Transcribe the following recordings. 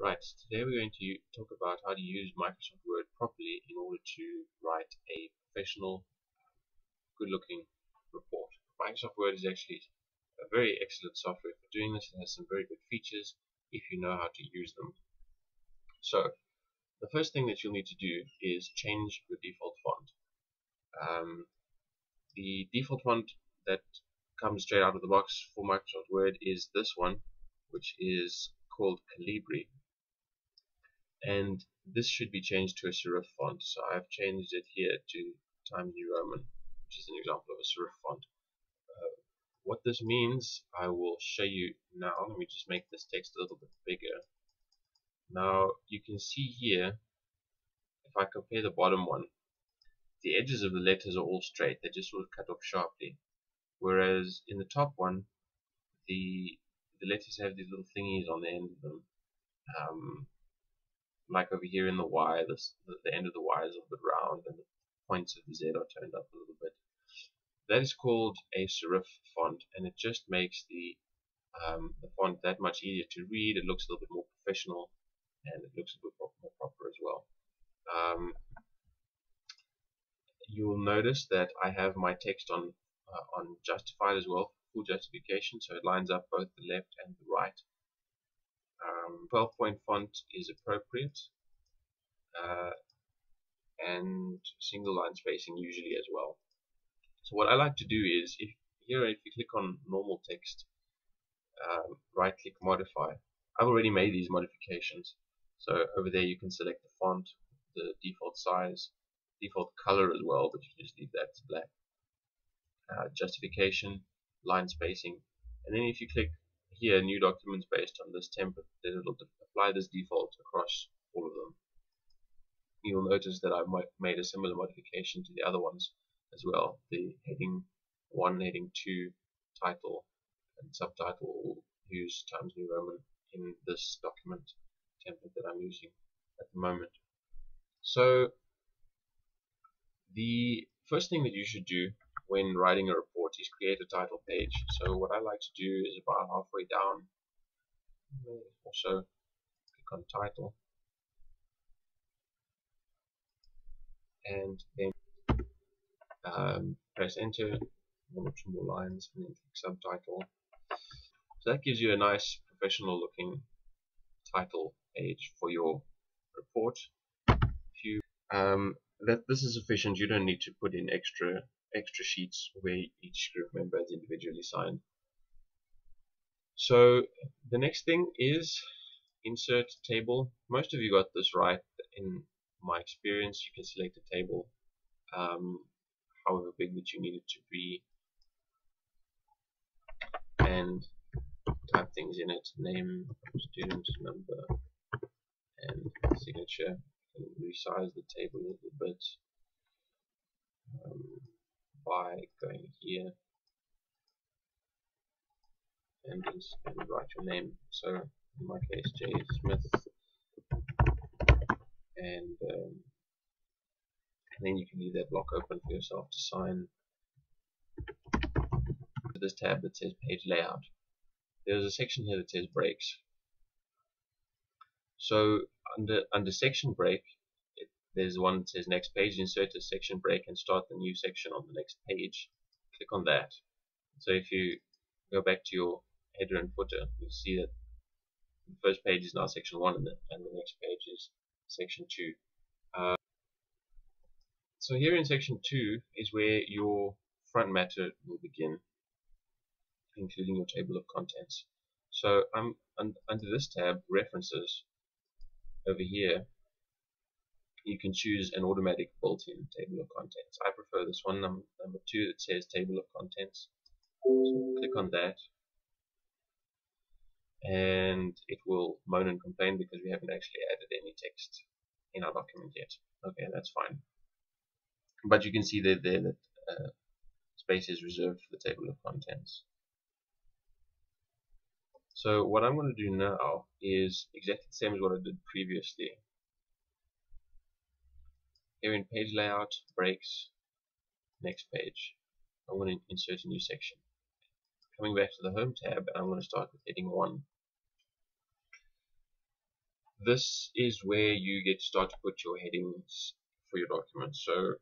Right, today we're going to talk about how to use Microsoft Word properly in order to write a professional, good looking report. Microsoft Word is actually a very excellent software for doing this. It has some very good features if you know how to use them. So, the first thing that you'll need to do is change your default font. Um, the default font that comes straight out of the box for Microsoft Word is this one, which is called Calibri. And this should be changed to a serif font. So I've changed it here to Times New Roman, which is an example of a serif font. Uh, what this means, I will show you now. Let me just make this text a little bit bigger. Now you can see here, if I compare the bottom one, the edges of the letters are all straight. They just sort of cut off sharply. Whereas in the top one, the the letters have these little thingies on the end of them. Um, like over here in the Y, this, the, the end of the Y is a little bit round and the points of the Z are turned up a little bit. That is called a serif font and it just makes the, um, the font that much easier to read. It looks a little bit more professional and it looks a little bit more proper as well. Um, you will notice that I have my text on uh, on justified as well, full justification, so it lines up both the left and the right. Um, 12 point font is appropriate, uh, and single line spacing usually as well. So what I like to do is, if here if you click on normal text, um, right click modify, I've already made these modifications. So over there you can select the font, the default size, default color as well, but you can just leave that to black. Uh, justification, line spacing, and then if you click here, new documents based on this template, then it'll apply this default across all of them. You'll notice that I've made a similar modification to the other ones as well. The heading 1, heading 2, title, and subtitle use Times New Roman in this document template that I'm using at the moment. So the first thing that you should do when writing a report is create a title page. So what I like to do is about halfway down, also click on title, and then um, press enter, one or two more lines, and then click subtitle. So that gives you a nice professional looking title page for your report. If you um, that this is sufficient, you don't need to put in extra extra sheets where each group member is individually signed. So the next thing is insert table. Most of you got this right in my experience. You can select a table um, however big that you need it to be and type things in it, name, student number and signature. And resize the table a little bit. Um, by going here and just and write your name. So in my case, J Smith, and, um, and then you can leave that block open for yourself to sign. This tab that says page layout. There's a section here that says breaks. So under under section break, there's one that says next page, insert a section break and start the new section on the next page. Click on that. So if you go back to your header and footer, you'll see that the first page is now section 1 and the, and the next page is section 2. Uh, so here in section 2 is where your front matter will begin, including your table of contents. So I'm un under this tab, references, over here, you can choose an automatic built-in table of contents. I prefer this one, num number two, that says table of contents. So click on that, and it will moan and complain because we haven't actually added any text in our document yet. Okay, that's fine. But you can see that there that uh, space is reserved for the table of contents. So what I'm going to do now is exactly the same as what I did previously. Here in page layout, breaks, next page. I'm going to insert a new section. Coming back to the home tab, I'm going to start with heading 1. this is where you get to start to put your headings for your document. So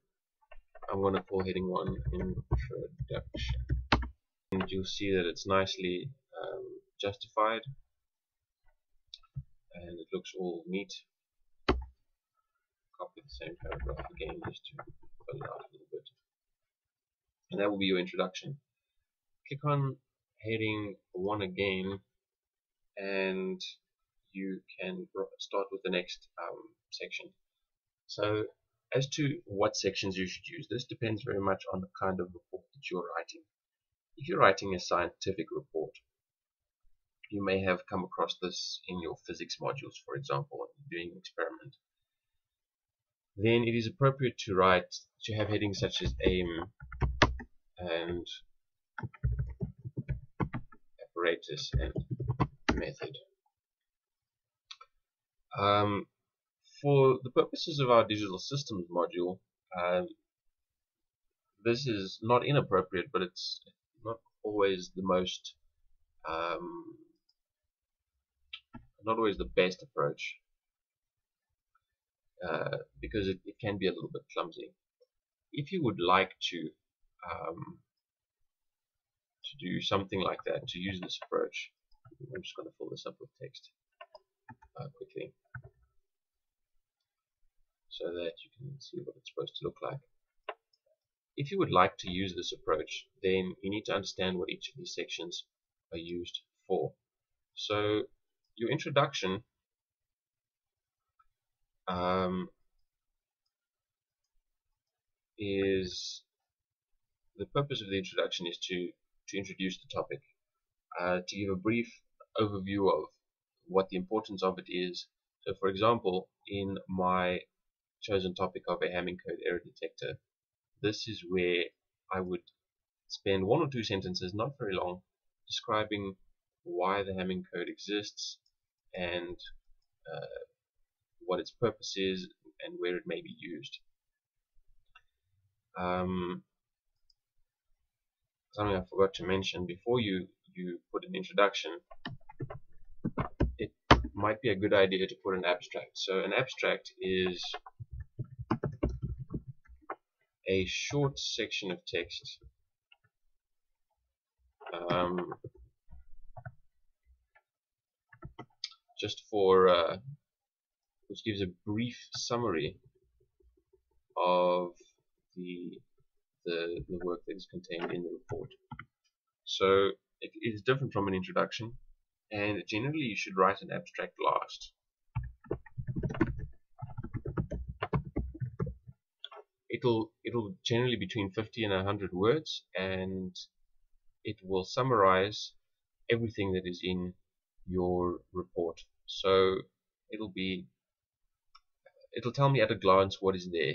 I'm going to call heading 1 introduction. And you'll see that it's nicely um, justified and it looks all neat. Copy the same paragraph again just to fill it out a little bit. And that will be your introduction. Click on heading 1 again and you can start with the next um, section. So as to what sections you should use, this depends very much on the kind of report that you're writing. If you're writing a scientific report, you may have come across this in your physics modules, for example, doing an experiment. Then it is appropriate to write, to have headings such as aim and apparatus and method. Um, for the purposes of our digital systems module, um, this is not inappropriate, but it's not always the most, um, not always the best approach, uh, because it, it, can be a little bit clumsy. If you would like to um, to do something like that, to use this approach, I'm just going to fill this up with text uh, quickly so that you can see what it's supposed to look like. If you would like to use this approach, then you need to understand what each of these sections are used for. So your introduction um, is the purpose of the introduction is to to introduce the topic, uh, to give a brief overview of what the importance of it is. So, for example, in my chosen topic of a Hamming code error detector, this is where I would spend one or two sentences, not very long, describing why the Hamming code exists and uh, what its purpose is and where it may be used. Um, something I forgot to mention before you you put an introduction it might be a good idea to put an abstract so an abstract is a short section of text um, just for uh, which gives a brief summary of the, the the work that is contained in the report. So it is different from an introduction, and generally you should write an abstract last. it'll it'll generally between 50 and 100 words and it will summarize everything that is in your report so it'll be it'll tell me at a glance what is there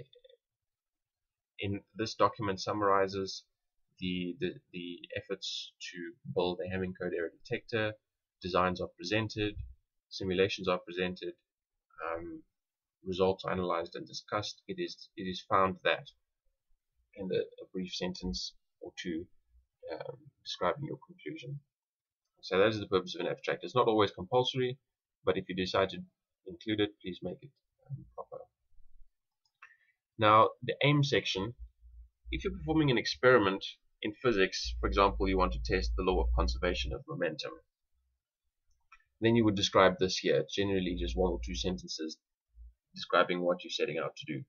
in this document summarizes the, the, the efforts to build a Hamming code error detector designs are presented simulations are presented um, results analyzed and discussed, it is it is found that, and a, a brief sentence or two um, describing your conclusion. So that is the purpose of an abstract. It's not always compulsory, but if you decide to include it, please make it um. Now, the aim section, if you're performing an experiment in physics, for example, you want to test the law of conservation of momentum, then you would describe this here. Generally just one or two sentences describing what you're setting out to do.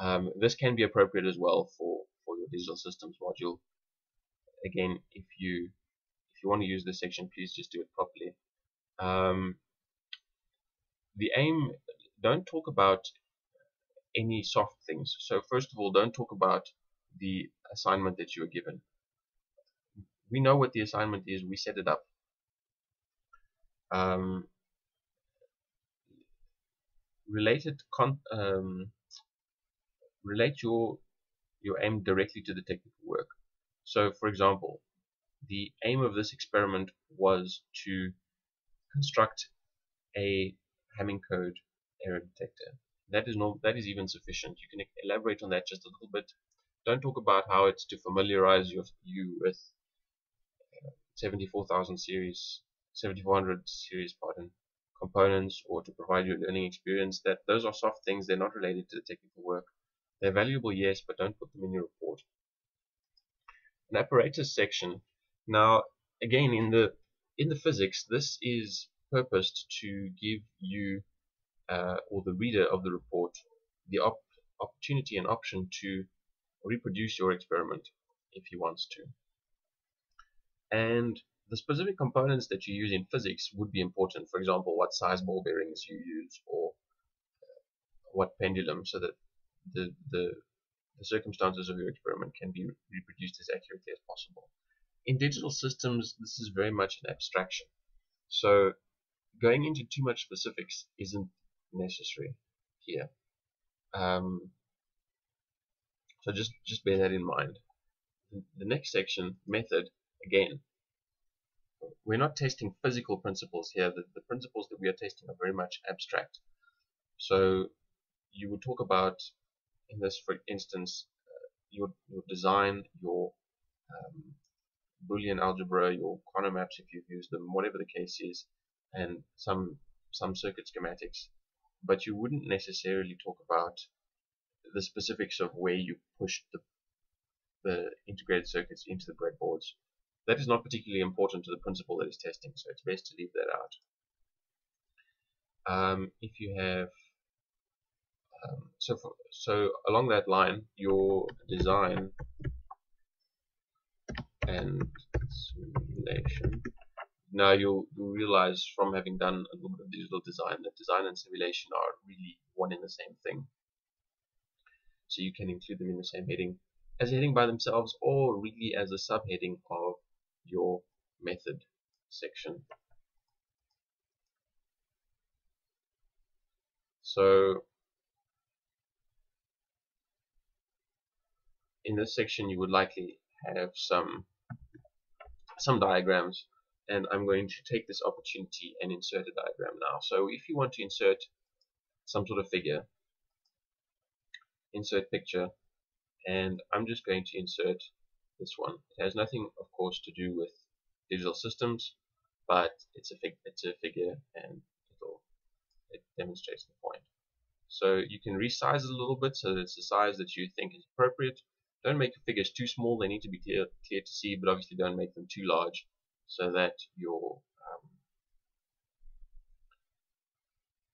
Um, this can be appropriate as well for, for your digital systems module. Again, if you if you want to use this section, please just do it properly. Um, the aim, don't talk about any soft things. So first of all, don't talk about the assignment that you are given. We know what the assignment is. We set it up. Um, related um, relate your your aim directly to the technical work. So, for example, the aim of this experiment was to construct a Hamming code error detector. That is no, that is even sufficient. You can elaborate on that just a little bit. Don't talk about how it's to familiarize your, you with uh, 74,000 series, 7400 series, pardon, components or to provide you a learning experience, that those are soft things, they're not related to the technical work. They're valuable, yes, but don't put them in your report. An apparatus section. Now, again, in the in the physics, this is purposed to give you uh, or the reader of the report the op opportunity and option to reproduce your experiment if he wants to. And the specific components that you use in physics would be important. For example, what size ball bearings you use or uh, what pendulum so that the, the, the circumstances of your experiment can be reproduced as accurately as possible. In digital systems, this is very much an abstraction. So going into too much specifics isn't necessary here. Um, so just, just bear that in mind. The next section, method, again, we're not testing physical principles here. The, the principles that we are testing are very much abstract. So you would talk about, in this for instance, uh, your, your design, your um, Boolean algebra, your Karnaugh maps if you've used them, whatever the case is, and some some circuit schematics. But you wouldn't necessarily talk about the specifics of where you push the the integrated circuits into the breadboards that is not particularly important to the principle that is testing, so it's best to leave that out. Um, if you have um, so for, so along that line, your design and simulation. Now you'll, you'll realize from having done a little bit of digital design that design and simulation are really one and the same thing. So you can include them in the same heading as a heading by themselves or really as a subheading of your method section. So in this section you would likely have some some diagrams and I'm going to take this opportunity and insert a diagram now. So if you want to insert some sort of figure, insert picture, and I'm just going to insert this one. It has nothing, of course, to do with digital systems, but it's a fig it's a figure and it demonstrates the point. So you can resize it a little bit so that it's the size that you think is appropriate. Don't make the figures too small; they need to be clear clear to see, but obviously don't make them too large so that your um,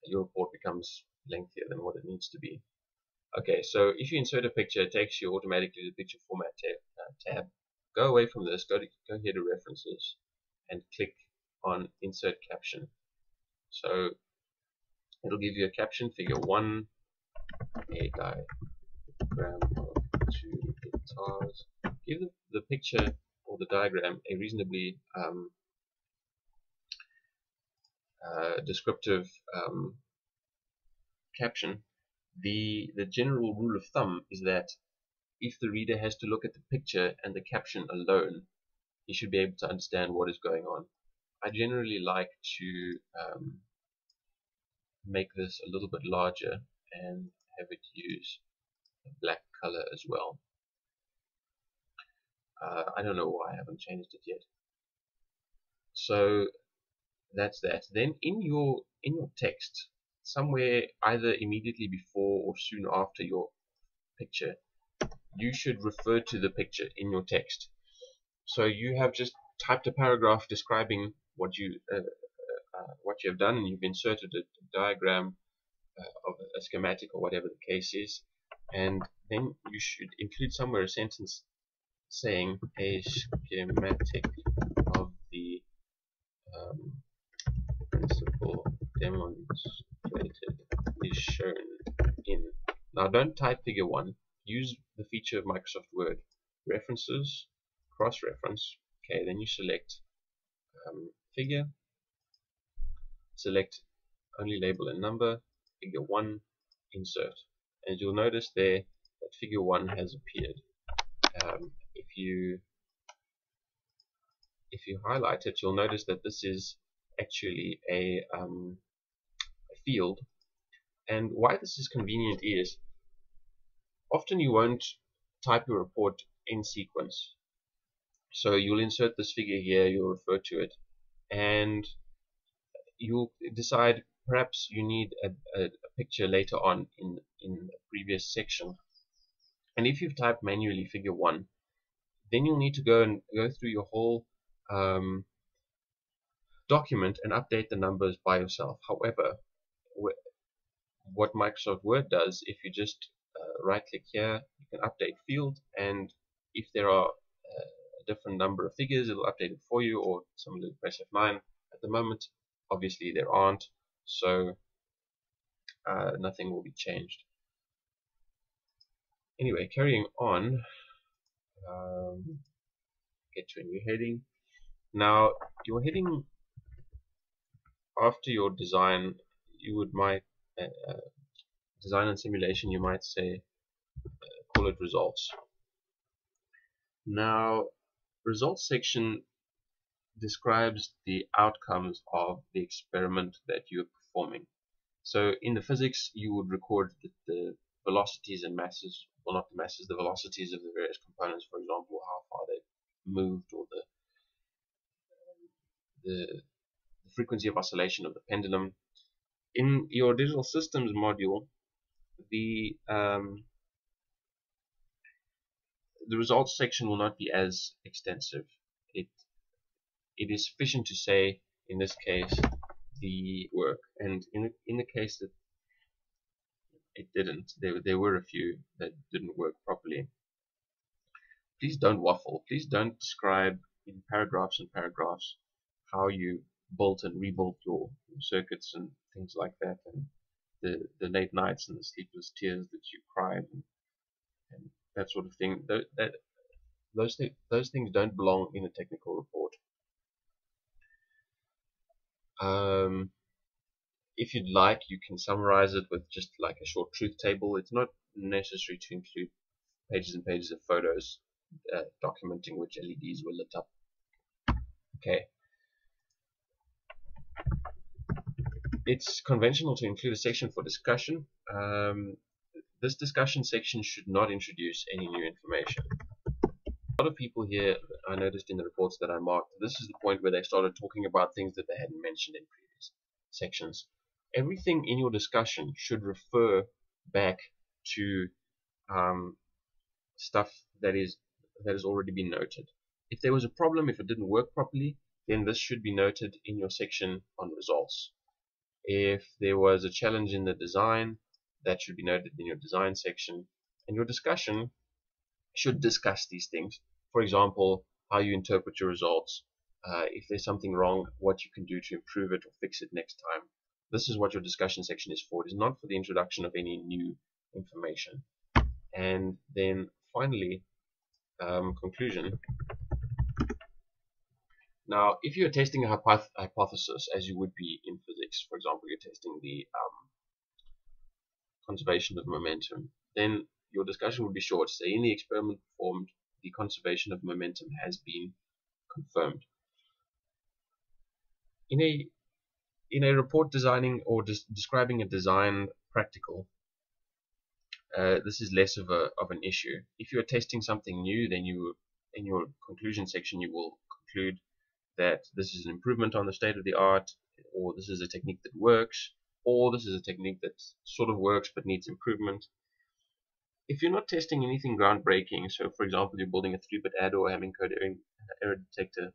your report becomes lengthier than what it needs to be. Okay, so if you insert a picture, it takes you automatically to the picture format tab. Uh, tab. Go away from this, go to go here to references, and click on insert caption. So it'll give you a caption figure one, a diagram of two guitars. Give the, the picture the diagram a reasonably um, uh, descriptive um, caption the, the general rule of thumb is that if the reader has to look at the picture and the caption alone, he should be able to understand what is going on. I generally like to um, make this a little bit larger and have it use a black color as well. Uh, I don't know why I haven't changed it yet. So that's that. Then in your in your text, somewhere either immediately before or soon after your picture, you should refer to the picture in your text. So you have just typed a paragraph describing what you uh, uh, uh what you have done, and you've inserted a diagram uh, of a schematic or whatever the case is, and then you should include somewhere a sentence saying a schematic of the um, principle demonstrated is shown in. Now don't type figure 1, use the feature of Microsoft Word. References, cross-reference, okay, then you select um, figure, select only label and number, figure 1, insert. And you'll notice there that figure 1 has appeared. Um, you if you highlight it, you'll notice that this is actually a, um, field and why this is convenient is often you won't type your report in sequence. So you'll insert this figure here, you'll refer to it, and you'll decide perhaps you need a, a, a, picture later on in, in a previous section. And if you've typed manually figure 1, then you'll need to go and go through your whole um, document and update the numbers by yourself. However, what Microsoft Word does, if you just uh, right click here, you can update field and if there are uh, a different number of figures, it'll update it for you or somebody press F9. At the moment, obviously there aren't, so uh, nothing will be changed. Anyway, carrying on, um, get to a new heading. Now, your heading after your design, you would might uh, uh, design and simulation, you might say, uh, call it results. Now, results section describes the outcomes of the experiment that you're performing. So in the physics, you would record the, the velocities and masses, well not the masses, the velocities of the various components, for example, how far they've moved or the, the, the frequency of oscillation of the pendulum. In your digital systems module, the um, the results section will not be as extensive. It it is sufficient to say in this case the work and in in the case that it didn't there there were a few that didn't work properly please don't waffle please don't describe in paragraphs and paragraphs how you built and rebuilt your, your circuits and things like that and the the late nights and the sleepless tears that you cried and, and that sort of thing. That, that those th those things don't belong in a technical report. Um, if you'd like, you can summarize it with just like a short truth table. It's not necessary to include pages and pages of photos uh, documenting which LEDs were lit up. Okay. It's conventional to include a section for discussion. Um, this discussion section should not introduce any new information. A lot of people here, I noticed in the reports that I marked, this is the point where they started talking about things that they hadn't mentioned in previous sections. Everything in your discussion should refer back to um, stuff that is that has already been noted. If there was a problem, if it didn't work properly, then this should be noted in your section on results. If there was a challenge in the design, that should be noted in your design section. And your discussion should discuss these things. For example, how you interpret your results, uh, if there's something wrong, what you can do to improve it or fix it next time. This is what your discussion section is for. It is not for the introduction of any new information. And then finally, um, conclusion. Now, if you're testing a hypoth hypothesis, as you would be in physics, for example, you're testing the um, conservation of momentum, then your discussion would be short. Say in the experiment performed, the conservation of momentum has been confirmed. In a in a report designing or des describing a design practical, uh, this is less of a of an issue. If you are testing something new, then you in your conclusion section you will conclude that this is an improvement on the state of the art, or this is a technique that works, or this is a technique that sort of works but needs improvement. If you're not testing anything groundbreaking, so for example you're building a 3-bit adder or Hamming code error detector,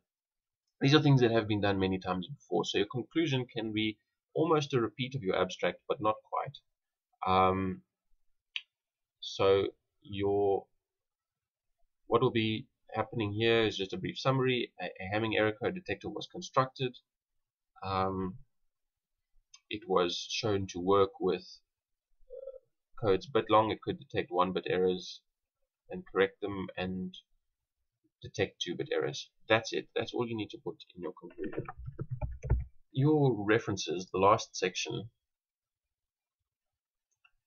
these are things that have been done many times before. So your conclusion can be almost a repeat of your abstract, but not quite. Um, so your what will be happening here is just a brief summary. A, a Hamming error code detector was constructed. Um, it was shown to work with uh, codes bit long. It could detect one bit errors and correct them and detect two bit errors. That's it. That's all you need to put in your conclusion. Your references, the last section.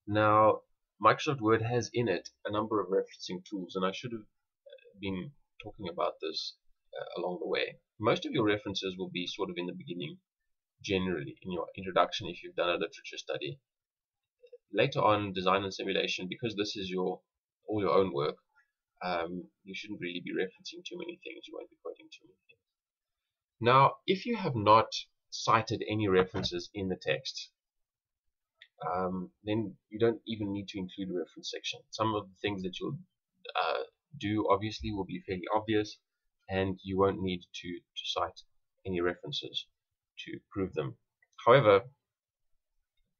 Now, Microsoft Word has in it a number of referencing tools, and I should have uh, been talking about this uh, along the way. Most of your references will be sort of in the beginning generally in your introduction if you've done a literature study. Later on, design and simulation, because this is your all your own work, um, you shouldn't really be referencing too many things. You won't be quoting too many things. Now, if you have not cited any references in the text, um, then you don't even need to include a reference section. Some of the things that you'll uh, do obviously will be fairly obvious and you won't need to, to cite any references to prove them. However,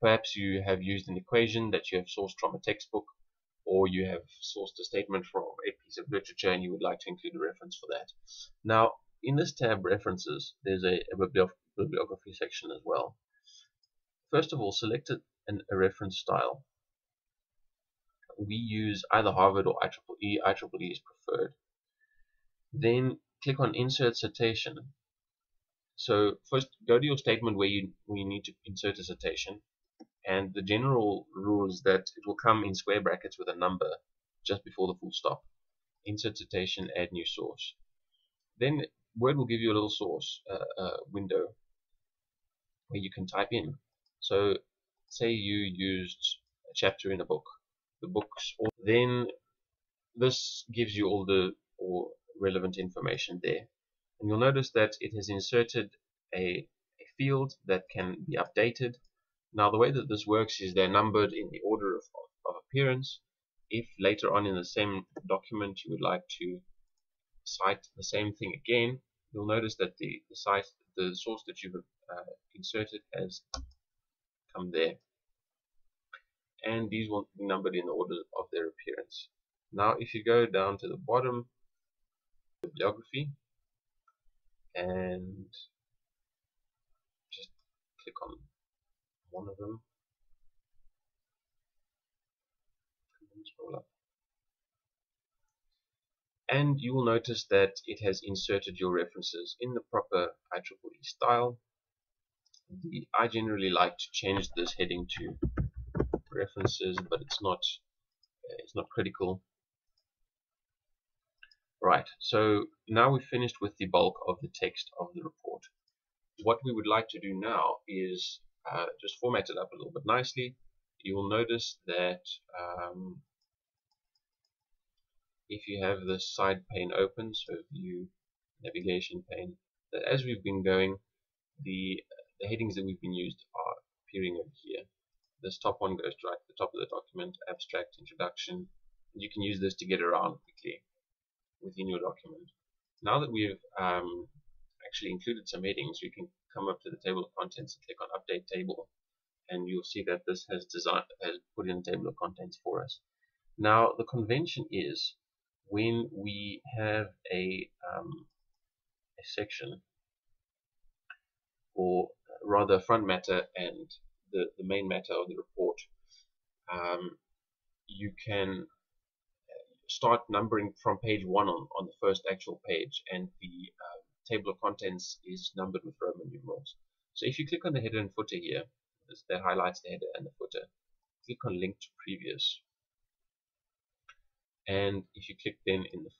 perhaps you have used an equation that you have sourced from a textbook or you have sourced a statement from a piece of literature and you would like to include a reference for that. Now, in this tab references, there's a, a bibliography section as well. First of all, select an, a reference style. We use either Harvard or IEEE. IEEE is preferred. Then click on Insert Citation. So first, go to your statement where you, where you need to insert a citation and the general rule is that it will come in square brackets with a number just before the full stop. Insert citation, add new source. Then Word will give you a little source uh, uh, window where you can type in. So say you used a chapter in a book, the books, then this gives you all the or relevant information there. And you'll notice that it has inserted a, a field that can be updated now the way that this works is they're numbered in the order of, of appearance. If later on in the same document you would like to cite the same thing again, you'll notice that the, the site, the source that you've uh, inserted has come there. And these will be numbered in the order of their appearance. Now if you go down to the bottom, bibliography, and just click on one of them. Scroll up. And you will notice that it has inserted your references in the proper IEEE style. The, I generally like to change this heading to references, but it's not uh, it's not critical. Right, so now we've finished with the bulk of the text of the report. What we would like to do now is uh, just format it up a little bit nicely, you will notice that um, if you have the side pane open, so view navigation pane, that as we've been going, the, the headings that we've been used are appearing over here. This top one goes right to the top of the document, abstract, introduction. You can use this to get around quickly within your document. Now that we've um, actually included some headings, we can come up to the table of contents and click on update table and you'll see that this has designed has put in a table of contents for us. Now the convention is when we have a, um, a section or rather front matter and the, the main matter of the report um, you can start numbering from page one on, on the first actual page and the uh, table of contents is numbered with Roman numerals. So if you click on the header and footer here, that highlights the header and the footer, click on link to previous. And if you click then in the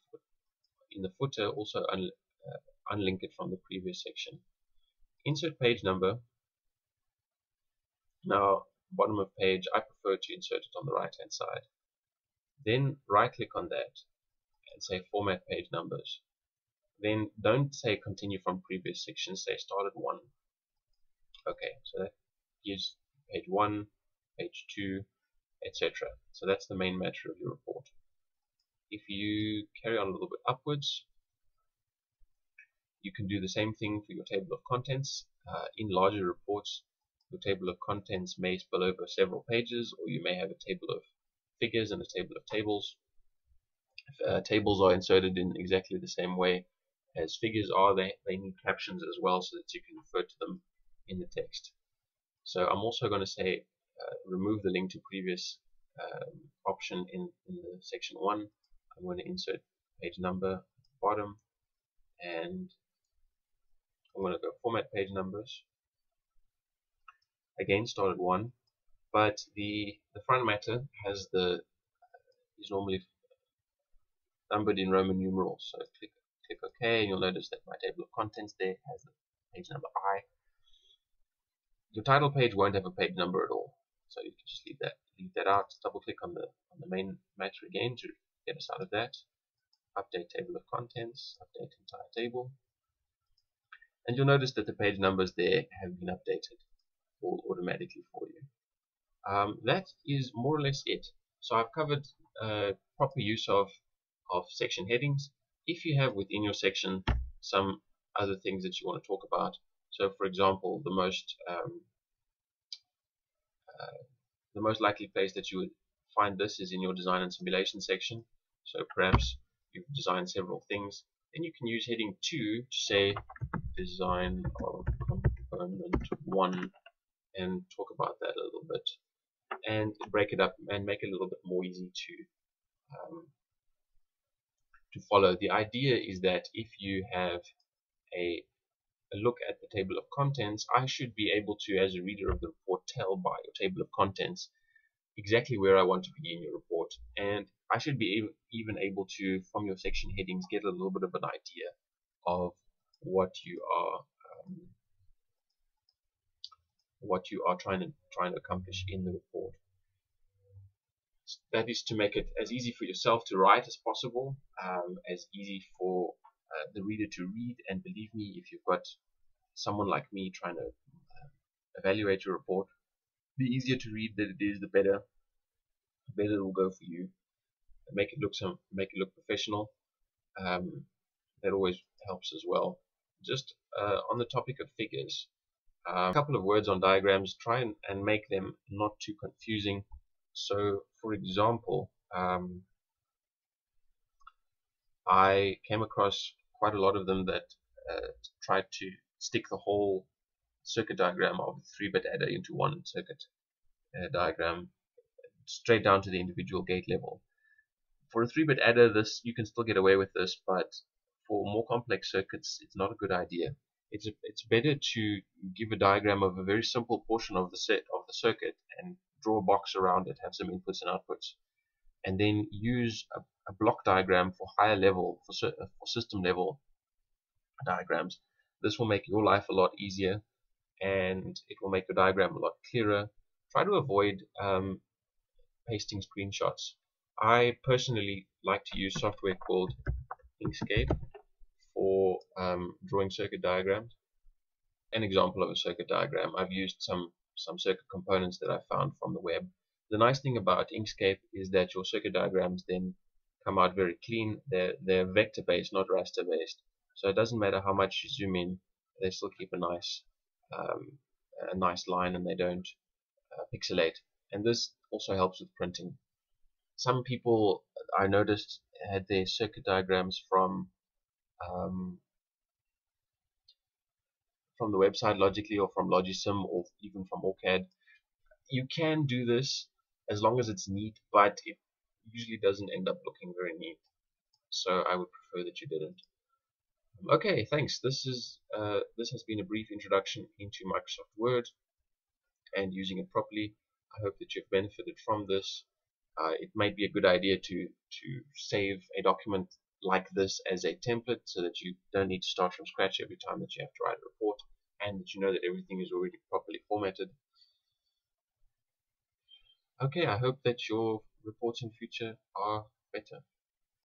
in the footer, also un, uh, unlink it from the previous section. Insert page number. Now, bottom of page, I prefer to insert it on the right hand side. Then right click on that and say format page numbers then don't say continue from previous section, say start at 1. Okay, so that gives page 1, page 2, etc. So that's the main matter of your report. If you carry on a little bit upwards, you can do the same thing for your table of contents. Uh, in larger reports, your table of contents may spill over several pages, or you may have a table of figures and a table of tables. Uh, tables are inserted in exactly the same way as figures are, they, they need captions as well so that you can refer to them in the text. So I'm also going to say uh, remove the link to previous um, option in, in the section 1. I'm going to insert page number at the bottom and I'm going to go format page numbers. Again start at 1 but the, the front matter has the is normally numbered in Roman numerals. So click click OK, and you'll notice that my table of contents there has the page number I. Your title page won't have a page number at all, so you can just leave that leave that out. Double click on the on the main matter again to get us out of that. Update table of contents, update entire table. and you'll notice that the page numbers there have been updated all automatically for you. Um, that is more or less it. So I've covered uh, proper use of, of section headings. If you have within your section some other things that you want to talk about, so for example, the most um, uh, the most likely place that you would find this is in your design and simulation section. So perhaps you've designed several things. Then you can use heading 2 to say design of component 1 and talk about that a little bit and break it up and make it a little bit more easy to um, to follow. The idea is that if you have a, a, look at the table of contents, I should be able to, as a reader of the report, tell by your table of contents exactly where I want to be in your report. And I should be even able to, from your section headings, get a little bit of an idea of what you are um, what you are trying to trying to accomplish in the report. That is to make it as easy for yourself to write as possible, um, as easy for uh, the reader to read. And believe me, if you've got someone like me trying to uh, evaluate your report, the easier to read that it is, the better. The better it will go for you. Make it look some, make it look professional. Um, that always helps as well. Just uh, on the topic of figures, a couple of words on diagrams, try and, and, make them not too confusing. So, for example, um, I came across quite a lot of them that uh, tried to stick the whole circuit diagram of a 3-bit adder into one circuit uh, diagram straight down to the individual gate level. For a 3-bit adder, this you can still get away with this, but for more complex circuits, it's not a good idea it's a, it's better to give a diagram of a very simple portion of the set of the circuit and draw a box around it, have some inputs and outputs, and then use a, a block diagram for higher level for, for system level diagrams. This will make your life a lot easier, and it will make your diagram a lot clearer. Try to avoid um, pasting screenshots. I personally like to use software called Inkscape for um, drawing circuit diagrams. An example of a circuit diagram, I've used some, some circuit components that I found from the web. The nice thing about Inkscape is that your circuit diagrams then come out very clean. They're, they're vector based, not raster based. So it doesn't matter how much you zoom in, they still keep a nice um, a nice line and they don't uh, pixelate. And this also helps with printing. Some people I noticed had their circuit diagrams from um, from the website Logic.ly or from Logisim or even from ORCAD. You can do this as long as it's neat, but it usually doesn't end up looking very neat. So I would prefer that you didn't. Okay, thanks. This is uh, this has been a brief introduction into Microsoft Word and using it properly. I hope that you've benefited from this. Uh, it might be a good idea to to save a document like this as a template so that you don't need to start from scratch every time that you have to write a report and that you know that everything is already properly formatted. Okay, I hope that your reports in future are better.